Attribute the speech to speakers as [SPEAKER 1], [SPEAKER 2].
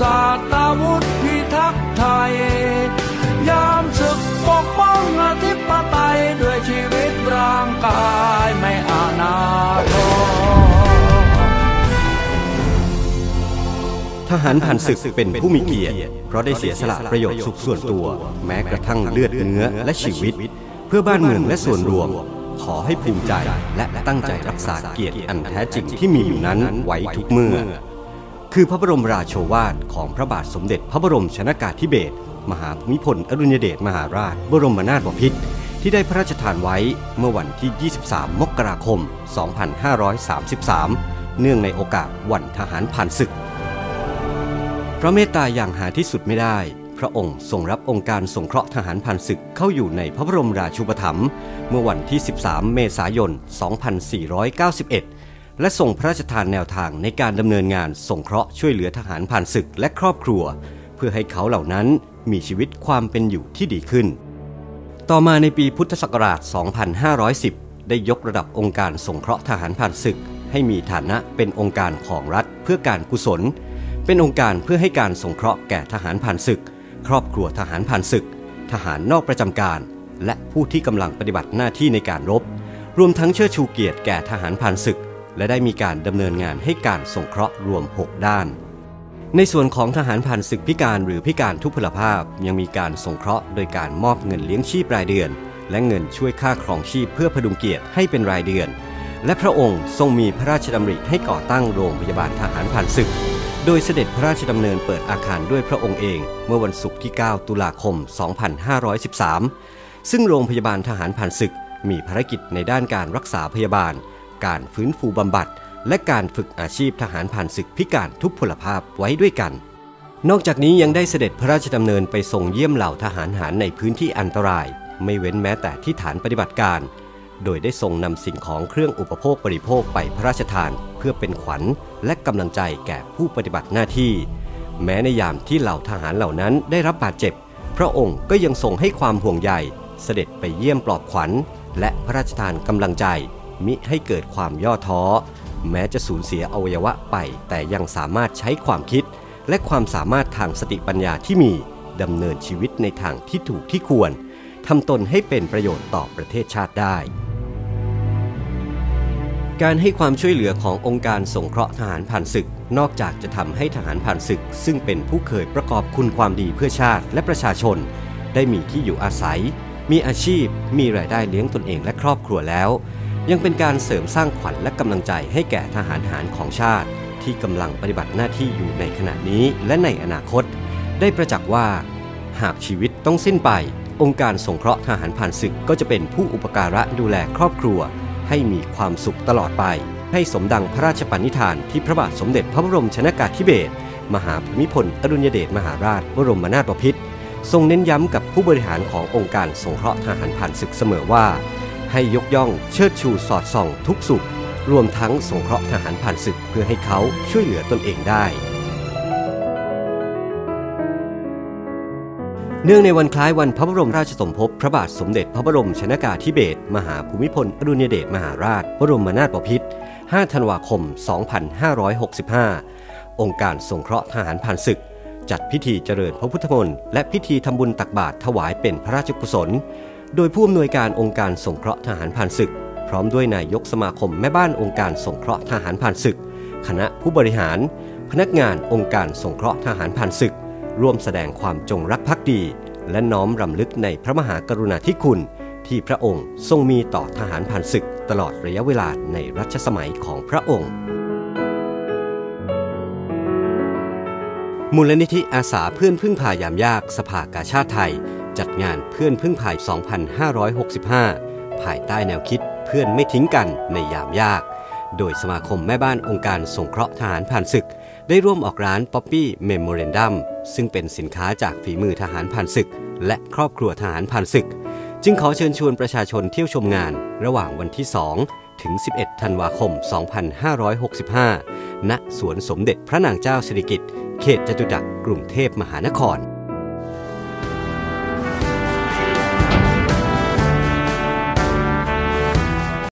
[SPEAKER 1] ศาสตาวุธพิทักษ์ไทย ยามศึกปกป้องอธิปไตยด้วยชีวิตร่างกายไม่อานาท
[SPEAKER 2] ทหารผ่านศึกเป็นผู้มีเกียรติ เพราะได้เสียสละประโยชน์สุขส่วนตัว แม้กระทั่งเลือดเนื้อและชีวิต เพื่อบ้านเมืองและส่วนรวม ขอให้ภูมิใจและตั้งใจรักษาเกียรติอันแท้จริงที่มีอยู่นั้นไว้ทุกเมื่อ คือพระบรมราโชวาทของพระบาทสมเด็จพระบรมชนากาธิเบศรมหาภูมิพลอดุลยเดชมหาราช บรมนาถบพิตรที่ได้พระราชทานไว้เมื่อวันที่ 23 มกราคม 2533 เนื่องในโอกาสวันทหารผ่านศึก พระเมตตาอย่างหาที่สุดไม่ได้ พระองค์ทรงรับองค์การสงเคราะห์ทหารผ่านศึกเข้าอยู่ในพระบรมราชูปถัมภ์เมื่อวันที่ 13 เมษายน 2491 และทรงพระราชทานแนวทางในการดำเนินงานส่งเคราะห์ช่วยเหลือทหารผ่านศึกและครอบครัว เพื่อให้เขาเหล่านั้นมีชีวิตความเป็นอยู่ที่ดีขึ้น ต่อมาในปีพุทธศักราช 2510 ได้ยกระดับองค์การส่งเคราะห์ทหารผ่านศึก ให้มีฐานะเป็นองค์การของรัฐเพื่อการกุศล เป็นองค์การเพื่อให้การส่งเคราะห์แก่ทหารผ่านศึก ครอบครัวทหารผ่านศึก ทหารนอกประจำการ และผู้ที่กำลังปฏิบัติหน้าที่ในการรบ รวมทั้งเชิดชูเกียรติแก่ทหารผ่านศึก และได้มีการดำเนินงานให้การสงเคราะห์รวม 6 ด้าน ในส่วนของทหารผ่านศึกพิการหรือพิการทุพพลภาพ ยังมีการสงเคราะห์โดยการมอบเงินเลี้ยงชีพรายเดือน และเงินช่วยค่าครองชีพเพื่อพดุงเกียรติให้เป็นรายเดือน และพระองค์ทรงมีพระราชดำริให้ก่อตั้งโรงพยาบาลทหารผ่านศึก โดยเสด็จพระราชดำเนินเปิดอาคารด้วยพระองค์เอง เมื่อวันศุกร์ที่ 9 ตุลาคม 2513 ซึ่งโรงพยาบาลทหารผ่านศึกมีภารกิจในด้านการรักษาพยาบาล การฟื้นฟูบำบัด และการฝึกอาชีพทหารผ่านศึกพิการทุกพลภาพไว้ด้วยกัน นอกจากนี้ยังได้เสด็จพระราชดำเนินไปส่งเยี่ยมเหล่าทหารหารในพื้นที่อันตราย ไม่เว้นแม้แต่ที่ฐานปฏิบัติการ โดยได้ทรงนำสิ่งของเครื่องอุปโภคบริโภคไปพระราชทาน เพื่อเป็นขวัญและกำลังใจแก่ผู้ปฏิบัติหน้าที่ แม้ในยามที่เหล่าทหารเหล่านั้นได้รับบาดเจ็บ พระองค์ก็ยังทรงให้ความห่วงใยเสด็จไปเยี่ยมปลอบขวัญ และพระราชทานกำลังใจ มิให้เกิดความย่อท้อ แม้จะสูญเสียอวัยวะไป แต่ยังสามารถใช้ความคิด และความสามารถทางสติปัญญาที่มีดำเนินชีวิตในทางที่ถูกที่ควรทำตนให้เป็นประโยชน์ต่อประเทศชาติได้ การให้ความช่วยเหลือขององค์การสงเคราะห์ทหารผ่านศึก นอกจากจะทำให้ทหารผ่านศึก ซึ่งเป็นผู้เคยประกอบคุณความดีเพื่อชาติและประชาชน ได้มีที่อยู่อาศัย มีอาชีพ มีรายได้เลี้ยงตนเองและครอบครัวแล้ว ยังเป็นการเสริมสร้างขวัญและกำลังใจให้แก่ทหารหารของชาติ ที่กำลังปฏิบัติหน้าที่อยู่ในขณะนี้และในอนาคต ได้ประจักษ์ว่า หากชีวิตต้องสิ้นไป องค์การสงเคราะห์ทหารผ่านศึกก็จะเป็นผู้อุปการะดูแลครอบครัว ให้มีความสุขตลอดไป ให้สมดังพระราชปณิธานที่พระบาทสมเด็จพระบรมชนากาธิเบศรมหาภูมิพลอดุลยเดชมหาราชบรมนาถบพิตรทรงเน้นย้ำกับผู้บริหารขององค์การสงเคราะห์ทหารผ่านศึกเสมอว่า ให้ยกย่องเชิดชูสอดส่องทุกสุข รวมทั้งสงเคราะห์ทหารผ่านศึกเพื่อให้เขาช่วยเหลือตนเองได้ เนื่องในวันคล้ายวันพระบรมราชสมภพพระบาทสมเด็จพระบรมชนากาธิเบศรมหาภูมิพลอดุลยเดชมหาราชบรมนาถบพิตร 5 ธันวาคม 2565 องค์การสงเคราะห์ทหารผ่านศึกจัดพิธีเจริญพระพุทธมนต์และพิธีทำบุญตักบาตรถวายเป็นพระราชกุศล โดยผู้อำนวยการองค์การสงเคราะห์ทหารผ่านศึก พร้อมด้วยนายกสมาคมแม่บ้านองค์การสงเคราะห์ทหารผ่านศึก คณะผู้บริหาร พนักงานองค์การสงเคราะห์ทหารผ่านศึก ร่วมแสดงความจงรักภักดี และน้อมรำลึกในพระมหากรุณาธิคุณ ที่พระองค์ทรงมีต่อทหารผ่านศึก ตลอดระยะเวลาในรัชสมัยของพระองค์มูลนิธิอาสาเพื่อนพึ่งภายามยากสภากาชาติไทย จัดงานเพื่อนพึ่งภา 2565 ภายใต้แนวคิดเพื่อนไม่ทิ้งกันในยามยาก โดยสมาคมแม่บ้านองค์การสงเคราะห์ทหารผ่านศึก ได้ร่วมออกร้าน Poppy Memorandum ซึ่งเป็นสินค้าจากฝีมือทหารผ่านศึก และครอบครัวทหารผ่านศึก จึงขอเชิญชวนประชาชนเที่ยวชมงาน ระหว่างวันที่ 2 ถึง 11 ธันวาคม 2565 ณ สวนสมเด็จพระนางเจ้าสิริกิติ์เขตจตุจักรกรุงเทพมหานคร